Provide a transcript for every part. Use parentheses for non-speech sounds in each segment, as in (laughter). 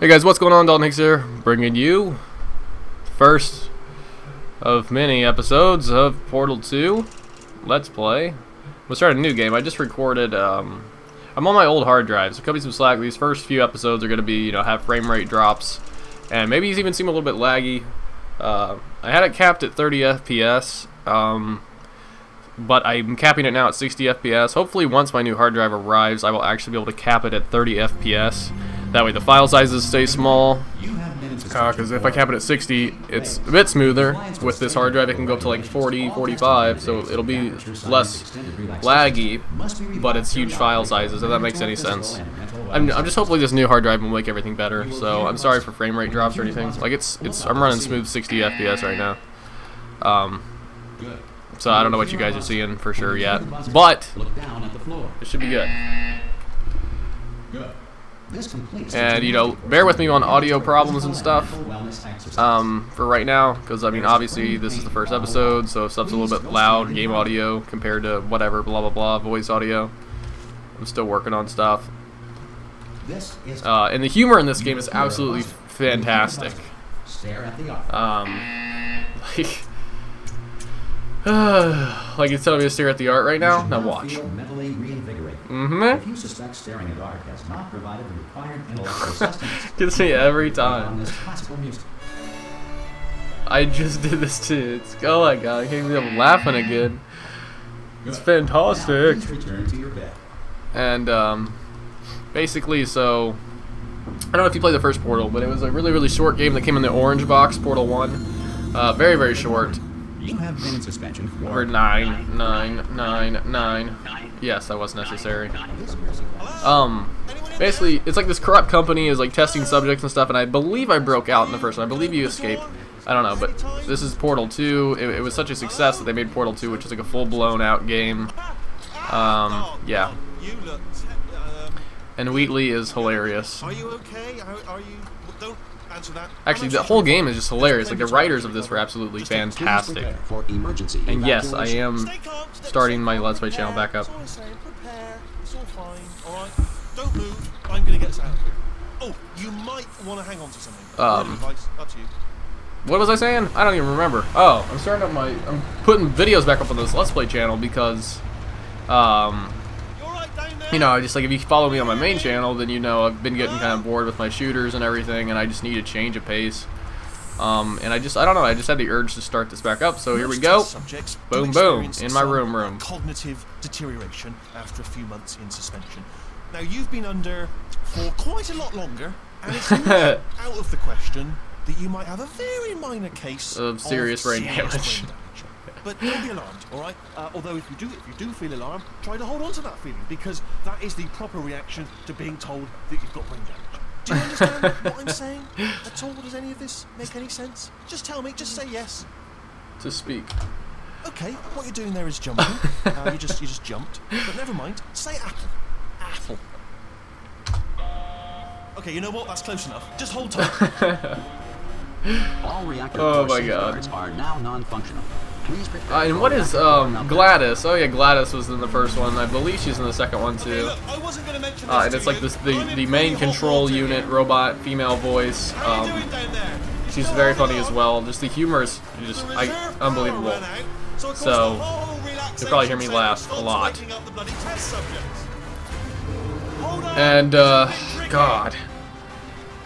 Hey guys, what's going on? Dalton Hicks here, bringing you first of many episodes of Portal 2 Let's Play. We'll start a new game. I just recorded, um, I'm on my old hard drive, so cut me some slack. These first few episodes are going to be, you know, have frame rate drops, and maybe these even seem a little bit laggy. Uh, I had it capped at 30 FPS, um, but I'm capping it now at 60 FPS. Hopefully once my new hard drive arrives, I will actually be able to cap it at 30 FPS. That way the file sizes stay small. Because uh, if I cap it at 60, it's a bit smoother. With this hard drive, it can go up to like 40, 45, so it'll be less laggy, but it's huge file sizes, if that makes any sense. I'm, I'm just hopefully this new hard drive will make everything better, so I'm sorry for frame rate drops or anything. Like, it's, it's I'm running smooth 60 FPS right now. Um, so I don't know what you guys are seeing for sure yet, but it should be good. And, you know, bear with me on audio problems and stuff um, for right now, because, I mean, obviously this is the first episode, so if stuff's a little bit loud, game audio compared to whatever, blah, blah, blah, voice audio. I'm still working on stuff. Uh, and the humor in this game is absolutely fantastic. Um, like, (sighs) like it's telling me to stare at the art right now? Now watch. Mm-hmm. If you suspect staring at art has not provided the required intellectual sustenance, (laughs) Gets me every time. I just did this too. It's oh my god, I can't believe I'm laughing again. It's fantastic. And um basically so I don't know if you played the first Portal, but it was a really, really short game that came in the orange box, Portal 1. Uh, very, very short. You have been in suspension for nine, nine, nine, nine. Yes, that was necessary. Um, basically, it's like this corrupt company is like testing subjects and stuff, and I believe I broke out in the first one. I believe you escaped. I don't know, but this is Portal 2. It, it was such a success that they made Portal 2, which is like a full-blown out game. Um, yeah. And Wheatley is hilarious. Are you okay? Are you? Don't answer that. Actually, the whole game is just hilarious. Like the writers of this were absolutely fantastic. And yes, I am starting my Let's Play channel back up. Don't move. I'm gonna get us out. Oh, you might want to hang on to something. Um. What was I saying? I don't even remember. Oh, I'm starting up my. I'm putting videos back up on this Let's Play channel because, um, you know, I just like if you follow me on my main channel, then you know I've been getting kind of bored with my shooters and everything, and I just need a change of pace. Um, and I just, I don't know, I just had the urge to start this back up, so here we go. Boom, boom, in my room room. Cognitive deterioration after a few months in suspension. Now, you've been under for quite a lot longer, and it's (laughs) out of the question that you might have a very minor case of serious brain damage. But don't be alarmed, all right? Uh, although if you do, if you do feel alarmed, try to hold on to that feeling because that is the proper reaction to being told that you've got brain damage. Do you understand (laughs) what I'm saying at all? Does any of this make any sense? Just tell me. Just say yes. To speak. Okay, what you're doing there is jumping. (laughs) uh, you just you just jumped. But never mind. Say apple. Apple. Okay, you know what? That's close enough. Just hold tight. (laughs) All reactor oh my god. are now non-functional. Uh, and what is um, GLaDOS? Oh yeah, GLaDOS was in the first one. I believe she's in the second one too. Uh, and it's like this the the main control unit robot female voice. Um, she's very funny as well. Just the humor is just I, unbelievable. So you'll probably hear me laugh a lot. And uh, God.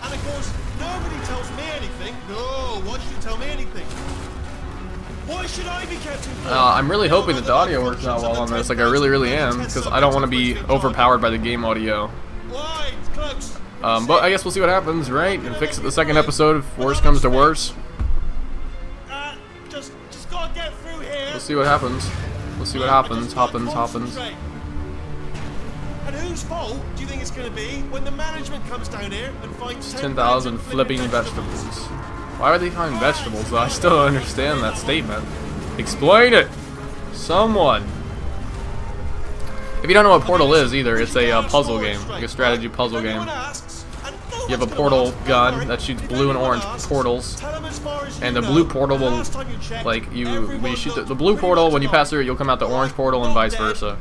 And of course, nobody tells me anything. No, why should you tell me anything? Why should I be uh, I'm really hoping that the audio works out well on this. Like, I really, really am. Because I don't want to be overpowered by the game audio. Um, but I guess we'll see what happens, right? And fix it the second episode if worse comes to worse. Uh, just, just gotta get through here. We'll see what happens. We'll see what happens. Happens, happens. And whose fault do you think it's going to be when the management comes down here and finds 10,000 flipping vegetables? Why are they calling vegetables? I still don't understand that statement. Explain it! Someone! If you don't know what Portal is either, it's a uh, puzzle game, like a strategy puzzle game. You have a portal gun that shoots blue and orange portals, and the blue portal will, like, you when you shoot the, the blue portal, when you pass through it, you'll come out the orange portal and vice versa.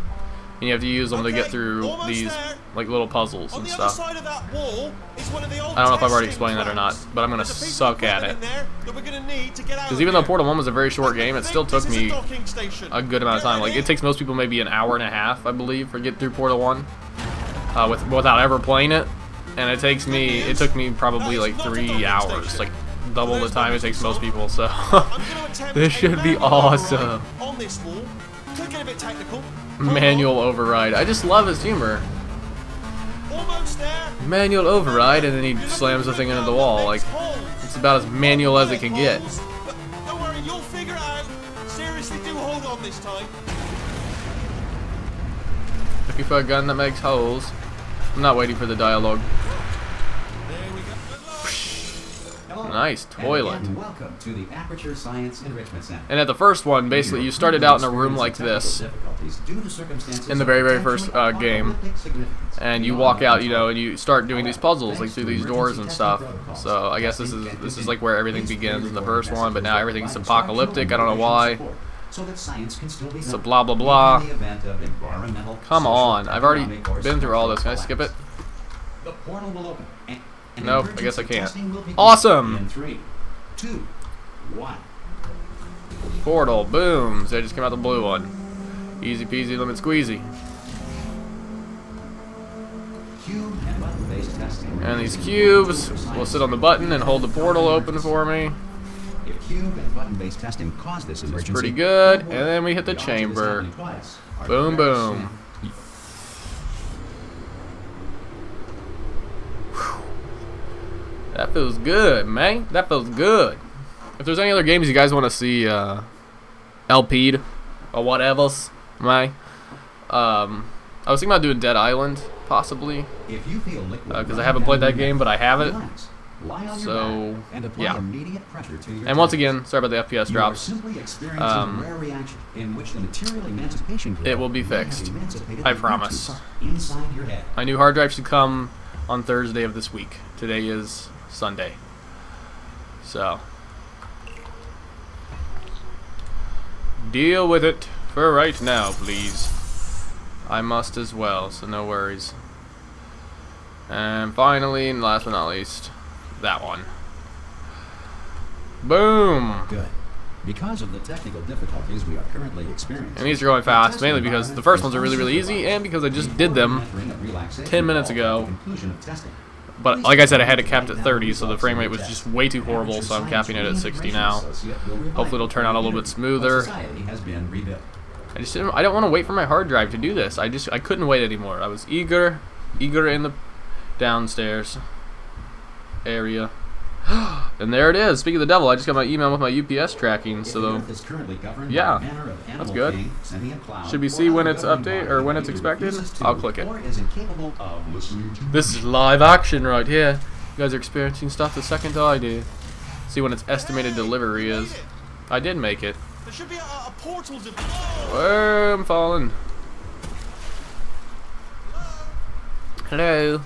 And you have to use them to get through these there. like little puzzles On and stuff. side of that wall is one of the old I don't know if I've already explained that or not, but I'm gonna There's a piece of suck at it. in there that we're gonna need to get out Because even though. Portal 1 was a very short game, it still took me docking a good amount of time. Like it takes most people maybe an hour and a half, I believe, for get through Portal 1, uh, with without ever playing it. And it takes me, it took me probably like three hours, like double the time it takes most people. So I'm gonna (laughs) attempt this should be awesome. On this wall. Could get a bit technical. Manual override. I just love his humor. Manual override, and then he slams the thing into the wall. Like it's about as manual as it can get. Don't worry, you'll figure out. Seriously, do hold on this time. Looking for a gun that makes holes. I'm not waiting for the dialogue. Nice toilet. And welcome to the Aperture Science Enrichment Center. And at the first one, basically, you started out in a room like this, in the very, very first, uh, game. and you walk out, you know, and you start doing these puzzles, like through these doors and stuff. So I guess this is this is like where everything begins in the first one, but now everything's apocalyptic. I don't know why. So that science can still be So blah blah blah. even in the event of environmental, Come on, I've already been through all this. Can I skip it? The portal will open. Nope, I guess I can't. testing will begin Awesome! In three, two, one. Portal, boom. So I just came out the blue one. Easy peasy, lemon squeezy. And button-based testing. And these cubes will sit on the button and hold the portal open for me. If cube and button-based testing caused this emergency, pretty good, and then we hit the the odds of this chamber. happening twice are Boom, boom. That feels good, man. That feels good. If there's any other games you guys want to see uh, LP'd or whatever's, man, um, I was thinking about doing Dead Island, possibly, If you feel because running I haven't played that game, but I have it. relax. Lie on your So, yeah. immediate pressure to your And once again, sorry about the FPS drops. simply Um, rare reaction in which the material emancipation It will be fixed. I promise. virtues Inside your head. My new hard drive should come on Thursday of this week. Today is Sunday. So, deal with it for right now, please. I must as well, so no worries. And finally, and last but not least, that one. Boom! Good. Because of the technical difficulties we are currently experiencing. And these are going fast, mainly because the first ones are really, really easy, and because I just did them 10 minutes ago. But like I said, I had it capped at 30, so the frame rate was just way too horrible, so I'm capping it at 60 now. Hopefully it'll turn out a little bit smoother. I just didn't, I don't want to wait for my hard drive to do this. I just I couldn't wait anymore. I was eager, eager in the downstairs area. (gasps) and there it is. Speaking of the devil, I just got my email with my UPS tracking, If so the the is currently governed yeah, a that's good. king, cloud, Should we see when it's governing update- or when it's expected? I'll click it. Or is incapable of This is live action right here. You guys are experiencing stuff the second I do. See when its estimated Hey, delivery is. I did make it. There should be a, a portal to. Where I'm falling. Hello.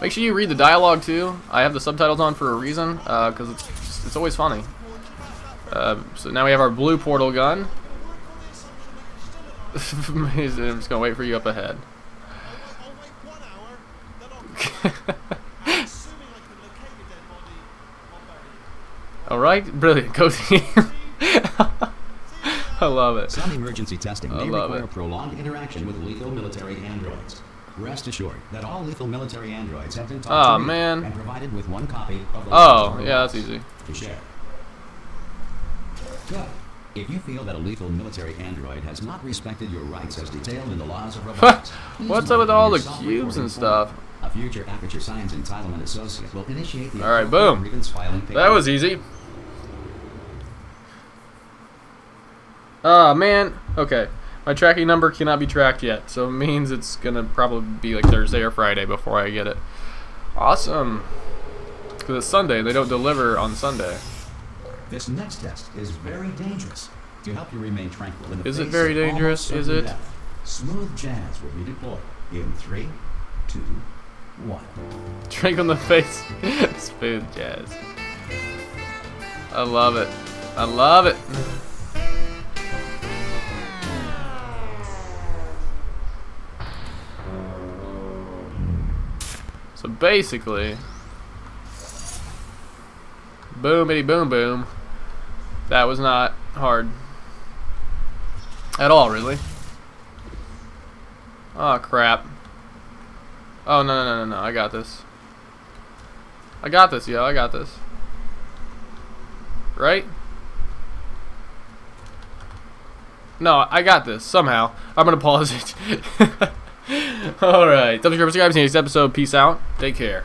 Make sure you read the dialogue too. I have the subtitles on for a reason, because it's it's always funny. Uh, so now we have our blue portal gun. (laughs) I'm just gonna wait for you up ahead. I'll wait one hour, then I'll. I'm assuming I can locate your dead body on Barry. All right, brilliant. Go team. (laughs) I love it. Some emergency testing I may require it. prolonged interaction with lethal military androids. Rest assured that all lethal military androids have been taught Aw, to man. and provided with one copy of the Oh, yeah, that's easy. to share. Good. If you feel that a lethal military android has not respected your rights as detailed in the laws of (laughs) robotics, What's up with all the cubes and stuff? A future Aperture Science Entitlement Associate will initiate the All right, boom. That was easy. Ah, man. Okay. My tracking number cannot be tracked yet, so it means it's gonna probably be like Thursday or Friday before I get it. Awesome. Because it's Sunday, they don't deliver on Sunday. This next test is very dangerous. To help you remain tranquil in the Is it very dangerous? Is it? death, Smooth jazz will be deployed in three, two, one. (laughs) Drink on the face. (laughs) Smooth jazz. I love it. I love it. So basically, boomity boom boom. That was not hard at all, really. Oh crap. Oh no no no no no! I got this. I got this, yo. I got this. Right? No, I got this somehow. I'm gonna pause it. (laughs) All right, subscribe, subscribe to this episode. Peace out. Take care.